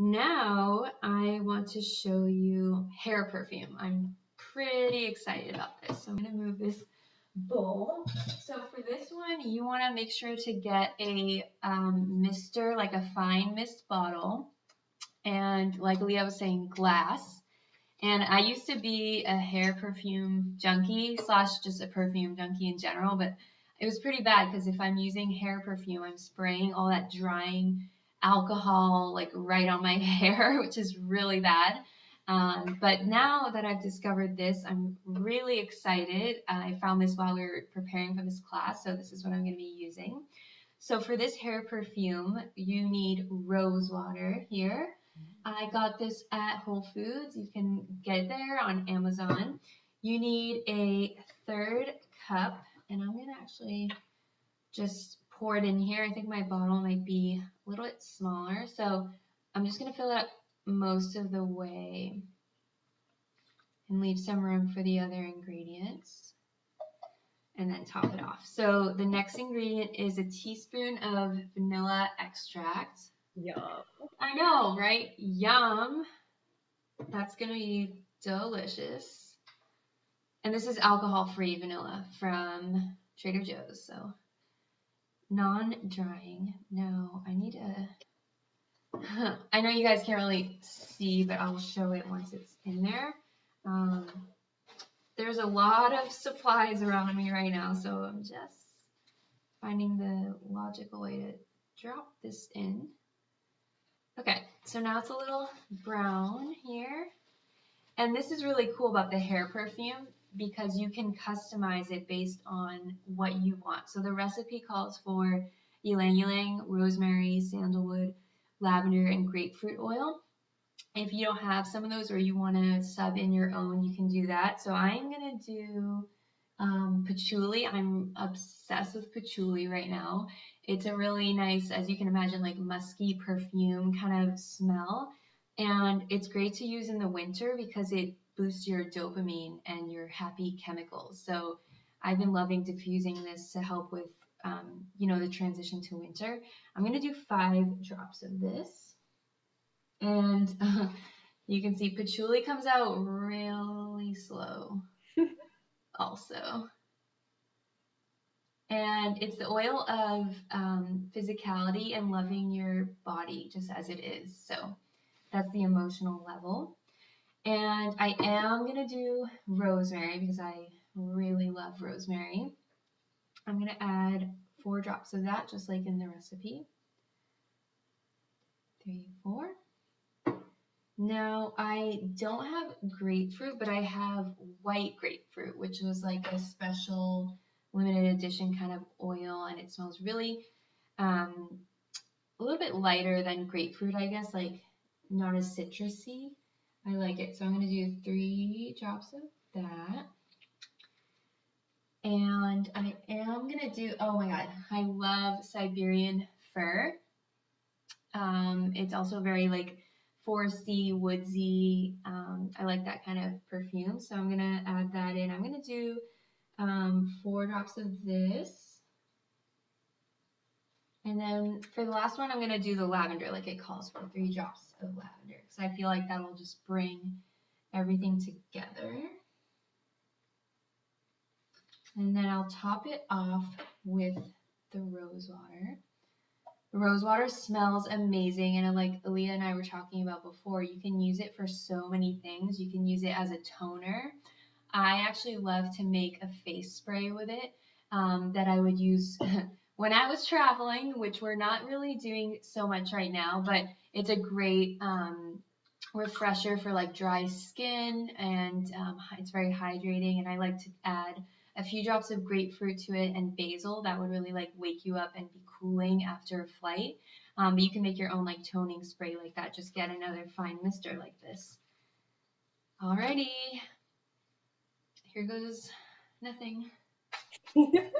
now I want to show you hair perfume. I'm pretty excited about this. So I'm to move this bowl. So for this one, you want to make sure to get a um, mister, like a fine mist bottle. And like Leah was saying, glass. And I used to be a hair perfume junkie slash just a perfume junkie in general, but it was pretty bad because if I'm using hair perfume, I'm spraying all that drying alcohol like right on my hair, which is really bad. Um, but now that I've discovered this, I'm really excited. I found this while we were preparing for this class, so this is what I'm going to be using. So for this hair perfume, you need rose water here. I got this at Whole Foods. You can get it there on Amazon. You need a third cup, and I'm going to actually just pour it in here. I think my bottle might be a little bit smaller, so I'm just going to fill it up most of the way and leave some room for the other ingredients and then top it off. So the next ingredient is a teaspoon of vanilla extract. Yum. I know, right? Yum. That's going to be delicious. And this is alcohol-free vanilla from Trader Joe's, so non-drying. Now, I need a... I know you guys can't really see, but I'll show it once it's in there. Um, there's a lot of supplies around me right now, so I'm just finding the logical way to drop this in. Okay, so now it's a little brown here. And this is really cool about the hair perfume because you can customize it based on what you want. So the recipe calls for ylang ylang, rosemary, sandalwood, lavender, and grapefruit oil. If you don't have some of those or you want to sub in your own, you can do that. So I'm going to do um, patchouli. I'm obsessed with patchouli right now. It's a really nice, as you can imagine, like musky perfume kind of smell. And it's great to use in the winter because it boost your dopamine and your happy chemicals. So I've been loving diffusing this to help with, um, you know, the transition to winter. I'm going to do five drops of this. And uh, you can see patchouli comes out really slow also. And it's the oil of um, physicality and loving your body just as it is. So that's the emotional level. And I am going to do rosemary because I really love rosemary. I'm going to add four drops of that, just like in the recipe. Three, four. Now, I don't have grapefruit, but I have white grapefruit, which was like a special limited edition kind of oil, and it smells really um, a little bit lighter than grapefruit, I guess, like not as citrusy. I like it. So I'm going to do three drops of that. And I am going to do, oh my god, I love Siberian fir. Um, it's also very like foresty, woodsy. Um, I like that kind of perfume. So I'm going to add that in. I'm going to do um, four drops of this. And then for the last one, I'm going to do the lavender, like it calls for three drops of lavender, because I feel like that will just bring everything together. And then I'll top it off with the rose water. The rose water smells amazing, and like Aaliyah and I were talking about before, you can use it for so many things. You can use it as a toner. I actually love to make a face spray with it um, that I would use when I was traveling, which we're not really doing so much right now, but it's a great um, refresher for like dry skin and um, it's very hydrating. And I like to add a few drops of grapefruit to it and basil. That would really like wake you up and be cooling after a flight. Um, but you can make your own like toning spray like that. Just get another fine mister like this. Alrighty. Here goes nothing.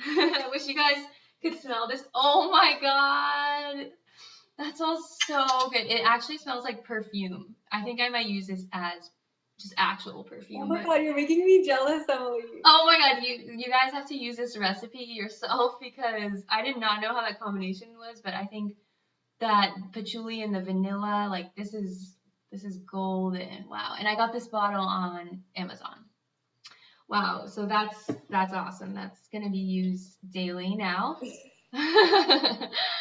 I wish you guys could smell this. Oh my god. That smells so good. It actually smells like perfume. I think I might use this as just actual perfume. Oh my god, you're making me jealous, Emily. Oh my god, you you guys have to use this recipe yourself because I did not know how that combination was, but I think that patchouli and the vanilla. Like this is this is golden. Wow. And I got this bottle on Amazon. Wow. So that's that's awesome. That's gonna be used daily now.